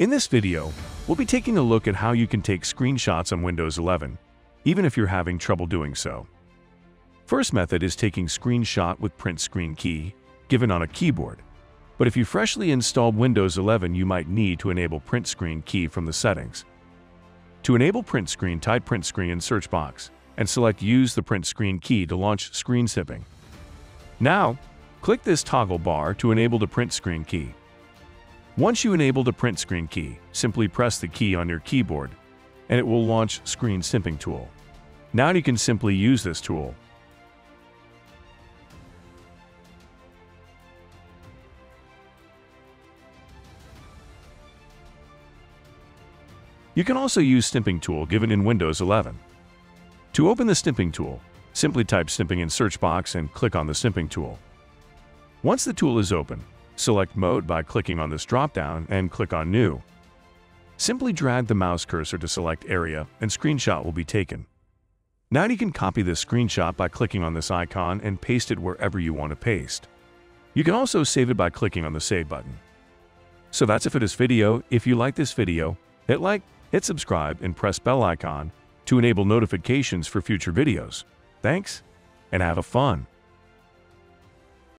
In this video, we'll be taking a look at how you can take screenshots on Windows 11, even if you're having trouble doing so. First method is taking screenshot with print screen key, given on a keyboard. But if you freshly installed Windows 11, you might need to enable print screen key from the settings. To enable print screen, type print screen in search box and select use the print screen key to launch screen snipping. Now, click this toggle bar to enable the print screen key. Once you enable the print screen key, simply press the key on your keyboard and it will launch Screen Snipping tool. Now you can simply use this tool. You can also use Snipping tool given in Windows 11. To open the Snipping tool, simply type Snipping in search box and click on the Snipping tool. Once the tool is open, select Mode by clicking on this dropdown and click on New. Simply drag the mouse cursor to select area and screenshot will be taken. Now you can copy this screenshot by clicking on this icon and paste it wherever you want to paste. You can also save it by clicking on the Save button. So that's it for this video. If you like this video, hit like, hit subscribe, and press bell icon to enable notifications for future videos. Thanks, and have a fun!